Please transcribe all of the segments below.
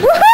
Woohoo!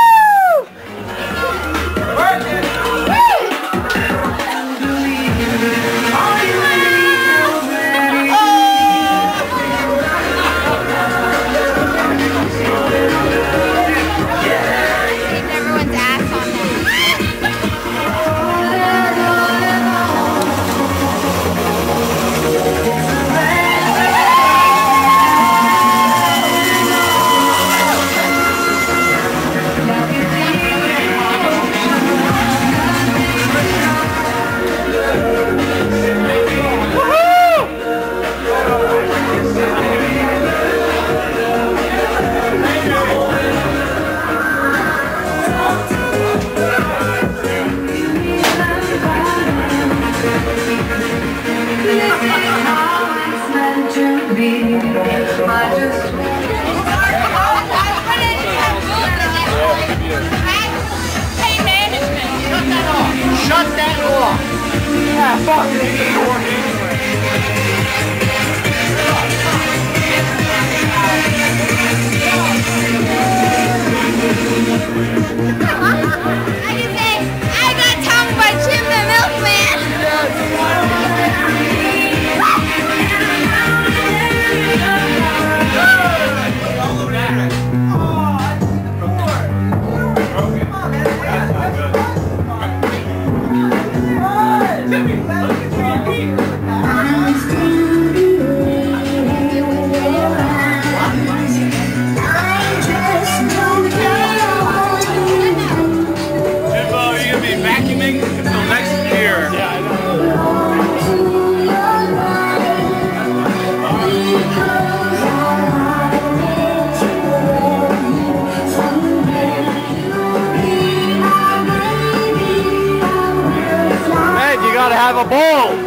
Shut that off! Yeah, fuck it! gotta have a ball.